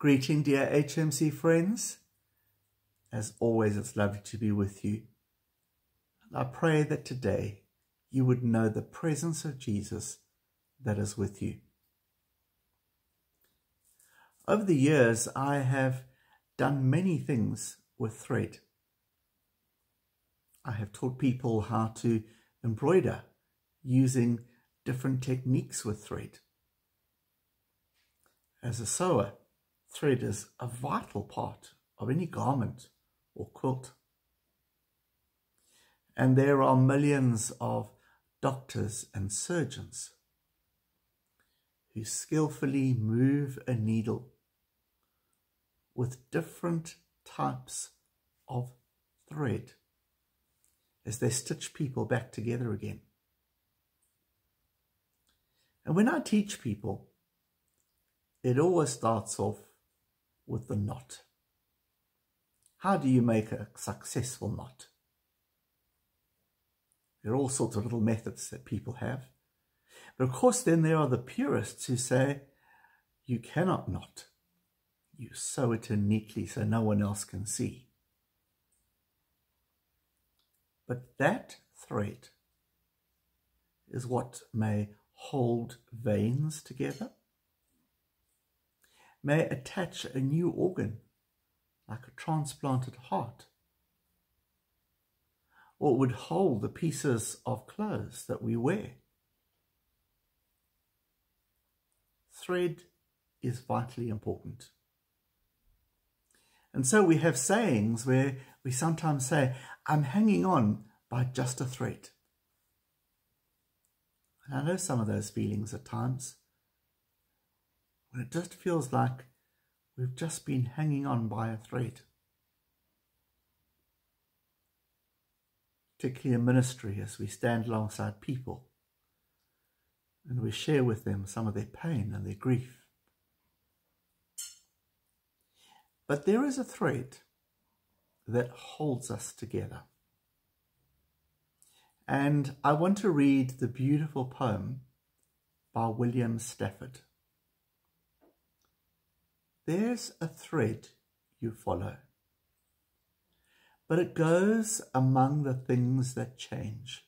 Greeting, dear HMC friends. As always, it's lovely to be with you. I pray that today you would know the presence of Jesus that is with you. Over the years, I have done many things with thread. I have taught people how to embroider using different techniques with thread. As a sewer, thread is a vital part of any garment or quilt. And there are millions of doctors and surgeons who skillfully move a needle with different types of thread as they stitch people back together again. And when I teach people, it always starts off with the knot. How do you make a successful knot? There are all sorts of little methods that people have. But of course, then there are the purists who say, you cannot knot. You sew it in neatly so no one else can see. But that thread is what may hold veins together, may attach a new organ like a transplanted heart, or would hold the pieces of clothes that we wear. Thread is vitally important. And so we have sayings where we sometimes say, I'm hanging on by just a thread. And I know some of those feelings at times when it just feels like we've just been hanging on by a thread. Particularly in ministry as we stand alongside people and we share with them some of their pain and their grief. But there is a thread that holds us together. And I want to read the beautiful poem by William Stafford. There's a thread you follow, but it goes among the things that change.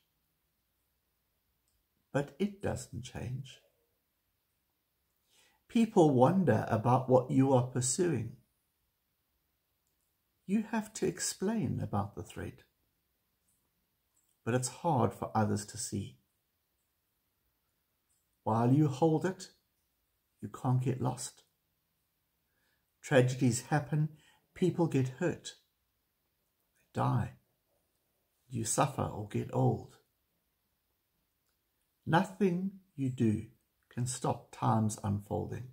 But it doesn't change. People wonder about what you are pursuing you have to explain about the thread. But it's hard for others to see. While you hold it, you can't get lost. Tragedies happen, people get hurt, die, you suffer or get old. Nothing you do can stop time's unfolding.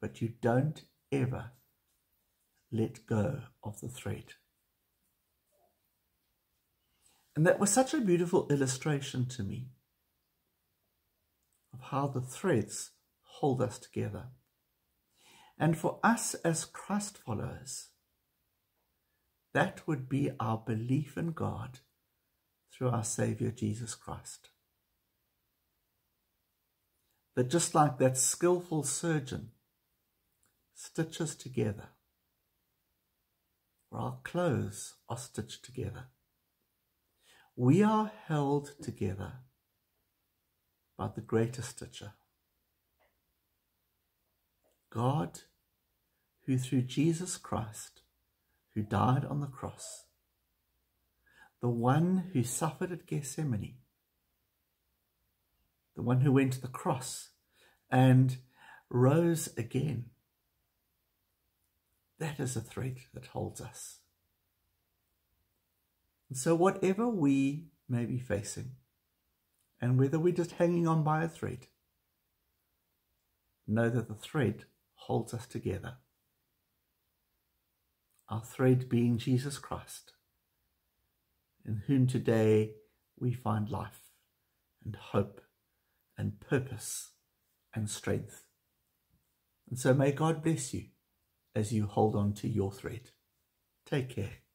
But you don't ever let go of the thread. And that was such a beautiful illustration to me of how the threads hold us together. And for us as Christ followers, that would be our belief in God through our Saviour Jesus Christ. That just like that skillful surgeon stitches together where our clothes are stitched together. We are held together by the greatest stitcher. God, who through Jesus Christ, who died on the cross, the one who suffered at Gethsemane, the one who went to the cross and rose again that is a thread that holds us. And so, whatever we may be facing, and whether we're just hanging on by a thread, know that the thread holds us together. Our thread being Jesus Christ, in whom today we find life and hope and purpose and strength. And so may God bless you as you hold on to your thread. Take care.